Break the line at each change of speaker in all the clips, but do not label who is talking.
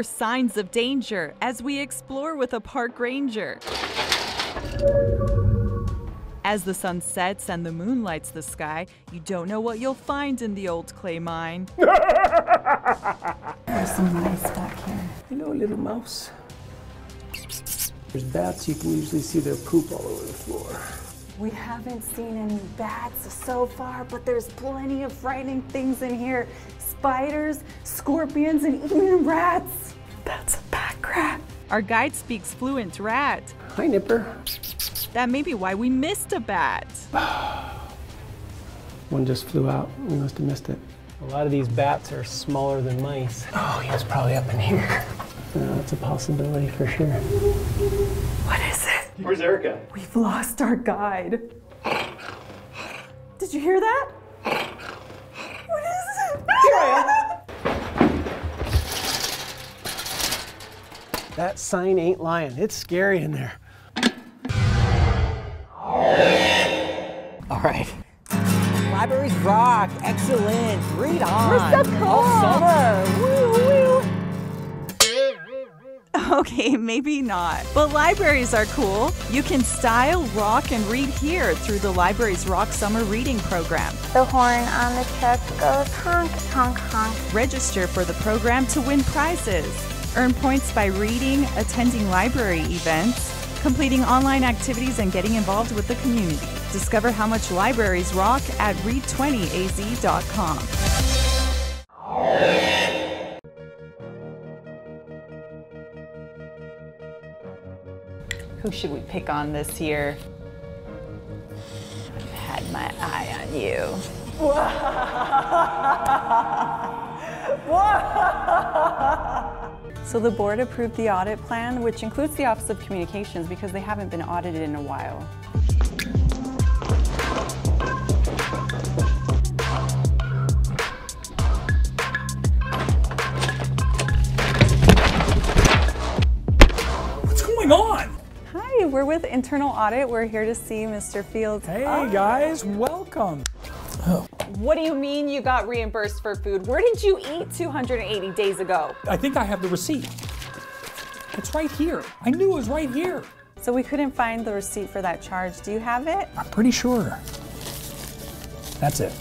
there's signs of danger as we explore with a park ranger. As the sun sets and the moon lights the sky, you don't know what you'll find in the old clay mine.
There's some mice back here.
Hello, little mouse. There's bats, you can usually see their poop all over the floor.
We haven't seen any bats so far, but there's plenty of frightening things in here. Spiders, scorpions, and even rats. That's a pack rat.
Our guide speaks fluent rat.
Hi, Nipper.
That may be why we missed a bat.
One just flew out. We must have missed it. A lot of these bats are smaller than mice. Oh, he was probably up in here. Uh, yeah, that's a possibility for sure.
What is it?
Where's Erika?
We've lost our guide. Did you hear that? What is it? Here I
That sign ain't lying. It's scary in there.
All right. Libraries rock. Excellent. Read on.
We're so cool.
All summer. Woo, woo.
Okay, maybe not. But libraries are cool. You can style, rock, and read here through the library's Rock Summer Reading Program.
The horn on the truck goes honk, honk, honk.
Register for the program to win prizes. Earn points by reading, attending library events, completing online activities, and getting involved with the community. Discover how much libraries rock at read20az.com. Who should we pick on this year? I've had my eye on you. So the board approved the audit plan, which includes the Office of Communications because they haven't been audited in a while.
What's going on?
Hi, we're with Internal Audit. We're here to see Mr. Fields.
Hey guys, welcome. Oh.
What do you mean you got reimbursed for food? Where did you eat 280 days ago?
I think I have the receipt. It's right here. I knew it was right here.
So we couldn't find the receipt for that charge. Do you have it?
I'm pretty sure. That's it.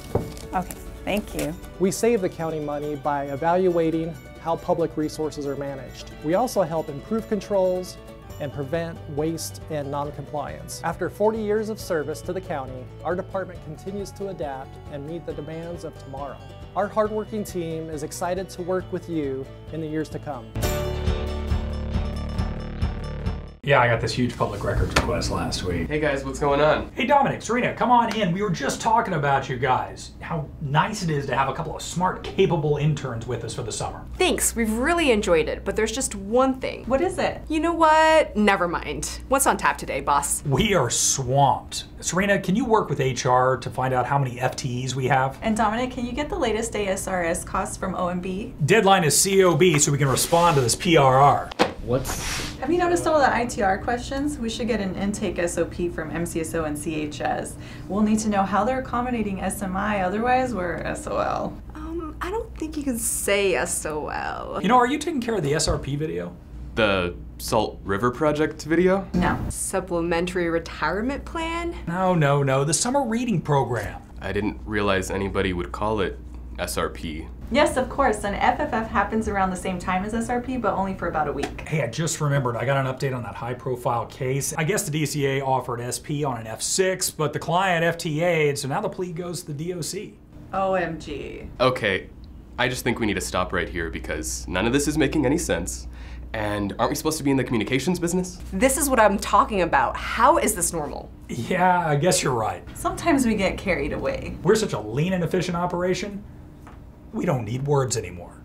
Okay, thank you.
We save the county money by evaluating how public resources are managed. We also help improve controls and prevent waste and noncompliance. After 40 years of service to the county, our department continues to adapt and meet the demands of tomorrow. Our hardworking team is excited to work with you in the years to come.
Yeah, I got this huge public records request last week.
Hey guys, what's going on?
Hey Dominic, Serena, come on in. We were just talking about you guys. How nice it is to have a couple of smart, capable interns with us for the summer.
Thanks, we've really enjoyed it, but there's just one thing.
What is it?
You know what? Never mind. What's on tap today, boss?
We are swamped. Serena, can you work with HR to find out how many FTEs we have?
And Dominic, can you get the latest ASRS costs from OMB?
Deadline is COB so we can respond to this PRR.
What's
Have you noticed all the ITR questions? We should get an intake SOP from MCSO and CHS. We'll need to know how they're accommodating SMI, otherwise we're SOL.
Um, I don't think you can say SOL.
You know, are you taking care of the SRP video?
the Salt River Project video?
No.
Supplementary retirement plan?
No, no, no. The summer reading program.
I didn't realize anybody would call it SRP.
Yes, of course. And FFF happens around the same time as SRP, but only for about a week.
Hey, I just remembered I got an update on that high profile case. I guess the DCA offered SP on an F6, but the client FTA'd, so now the plea goes to the DOC.
OMG.
Okay, I just think we need to stop right here because none of this is making any sense. And aren't we supposed to be in the communications business?
This is what I'm talking about. How is this normal?
Yeah, I guess you're right.
Sometimes we get carried away.
We're such a lean and efficient operation, we don't need words anymore.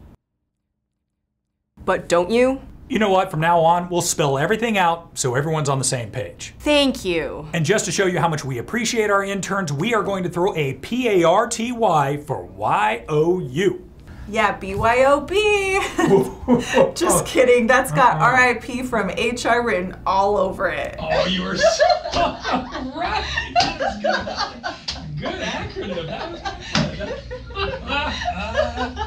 But don't you?
You know what? From now on, we'll spell everything out so everyone's on the same page.
Thank you.
And just to show you how much we appreciate our interns, we are going to throw a P A R T Y for Y O U.
Yeah, BYOB. Just kidding. That's got uh-huh. RIP from HR written all over it.
Oh, you were so right. Good acronym. That was good.